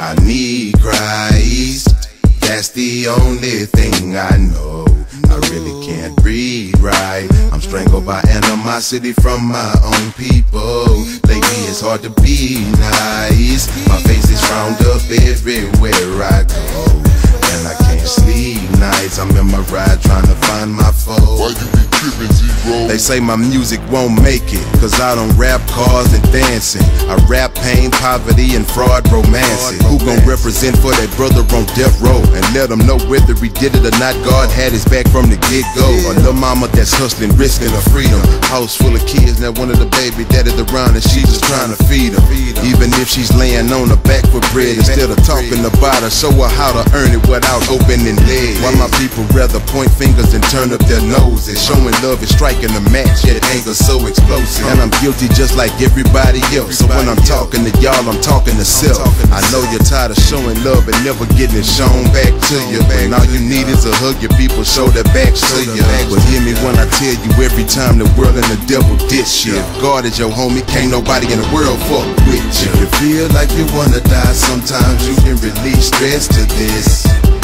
I need Christ. That's the only thing I know. I really can't breathe right. I'm strangled by animosity from my own people. Lately it's hard to be nice. My face is frowned up everywhere I go. And I can't sleep nights. I'm in my ride trying to find my foe. Why you be tripping, Z-Ro? They say my music won't make it, cause I don't rap cars and dancing. I rap pain, poverty, and fraud romancing. Who gon' represent for that brother on death row? And let him know whether he did it or not, God had his back from the get go. A little mama that's hustling, risking her freedom. House full of kids, now one of the baby daddies around and she just trying to feed them. Even if she's laying on her back for bread, instead of talking about her, show her how to earn it without opening legs. Why my people rather point fingers and turn up their noses? Showing love is striking a match, yet anger so explosive. And I'm guilty just like everybody else. So when I'm talking to y'all, I'm talking to self. I know you're tired of showing love and never getting it shown back to you. And all you need is a hug, your people show their backs to you. But hear me when I tell you every time the world and the devil dish you. God is your homie, can't nobody in the world fuck with you. If you feel like you wanna die, sometimes you can release stress to this.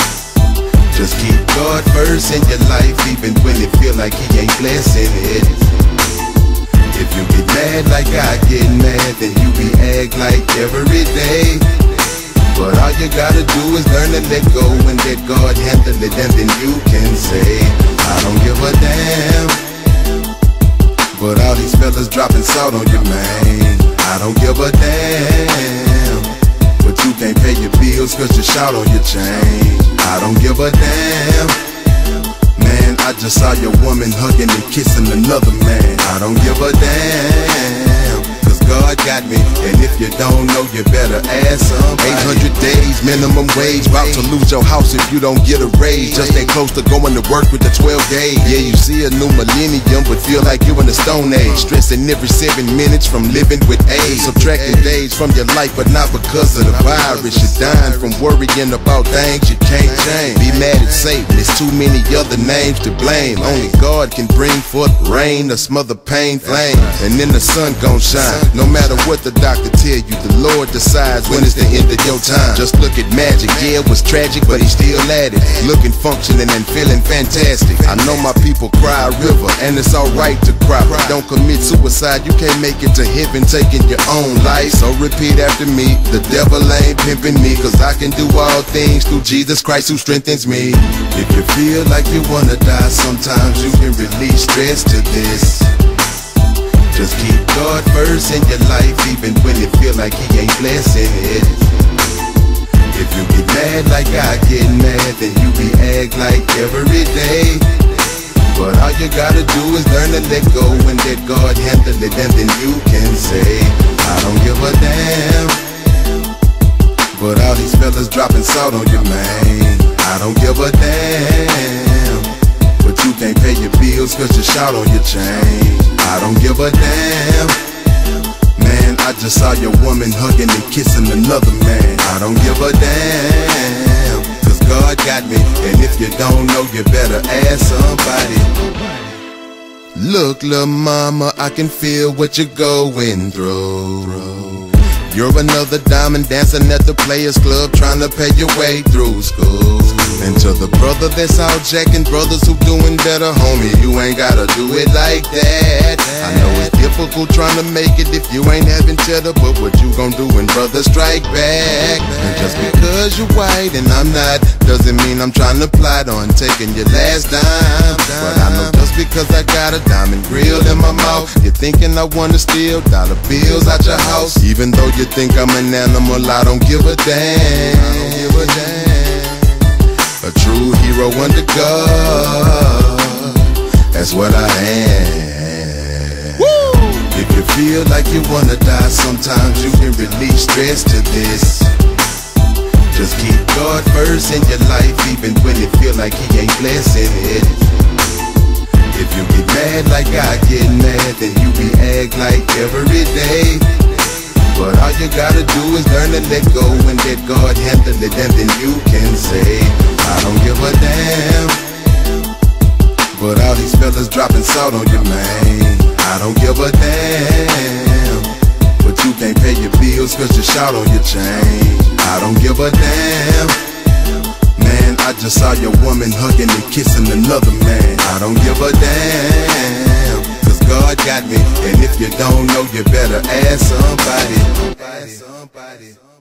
Just keep God first in your life, even when it feel like He ain't blessing it. If you get mad like I get mad, then you be act like every day. But all you gotta do is learn to let go and let God handle it, and then you can say, I don't give a damn. But all these fellas dropping salt on your man, I don't give a damn. But you can't pay your bills cause you shot on your chain. Don't give a damn. Man, I just saw your woman hugging and kissing another man. I don't give a damn. Cause God got me. And if you don't know, you better ask somebody. 800 days, minimum wage. About to lose your house if you don't get a raise. Just that close to going to work with the 12 days. Yeah, you see a new millennium, but feel like you in the stone age. Stressing every seven minutes from living with AIDS. Subtracting days from your life, but not because of the virus. You're dying from worrying about things you can't change. Be mad at Satan, there's too many other names to blame. Only God can bring forth rain or smother pain flame. And then the sun gon' shine. No matter what the doctor tell you, the Lord decides when it's the end of your time. Just look Magic. Yeah, it was tragic, but he still at it. Looking functioning and feeling fantastic. I know my people cry a river, and it's alright to cry. Don't commit suicide, you can't make it to heaven taking your own life. So repeat after me, the devil ain't pimping me, cause I can do all things through Jesus Christ who strengthens me. If you feel like you wanna die, sometimes you can release stress to this. Just keep God first in your life, even when it feel like He ain't blessing it. If you get mad like I get mad, then you be act like every day. But all you gotta do is learn to let go and let God handle it, and then you can say, I don't give a damn. But all these fellas dropping salt on your man, I don't give a damn. But you can't pay your bills cause you shot on your chain. I don't give a damn. Man, I just saw your woman hugging and kissing another man. Don't give a damn. Cause God got me. And if you don't know, you better ask somebody. Look, lil' mama, I can feel what you're going through. You're another diamond dancing at the Players Club trying to pay your way through school. And to the brother that's out jacking brothers who doing better, homie, you ain't gotta do it like that. I know it's difficult trying to make it if you ain't having cheddar, but what you gon' do when brothers strike back? And just because you're white and I'm not, doesn't mean I'm trying to plot on taking your last dime. But I know just because I got a diamond grill in my mouth, you're thinking I wanna steal dollar bills out your house. Even though you think I'm an animal, I don't give a damn. Give a damn. A true hero under God. That's what I am. If you feel like you wanna die, sometimes you can release stress to this. Just keep God first in your life, even when it feel like He ain't blessing it. If you get mad like I get mad, then you be act like every day you gotta do is learn to let go and let God handle it. And then you can say, I don't give a damn. But all these fellas dropping salt on your man. I don't give a damn. But you can't pay your bills cause you shot on your chain. I don't give a damn. Man, I just saw your woman hugging and kissing another man. I don't give a damn got me. And if you don't know, you better ask somebody. Ask somebody.